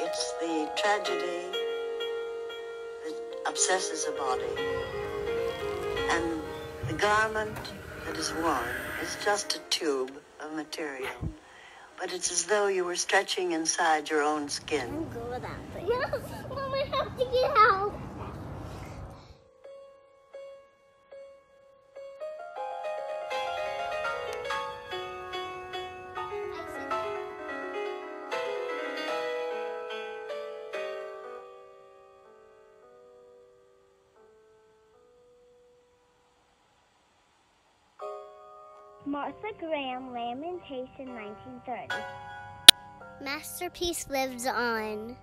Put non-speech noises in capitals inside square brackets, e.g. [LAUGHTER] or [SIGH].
It's the tragedy that obsesses a body. And the garment that is worn is just a tube of material. But it's as though you were stretching inside your own skin. [LAUGHS] Martha Graham, Lamentation, 1930. Masterpiece lives on.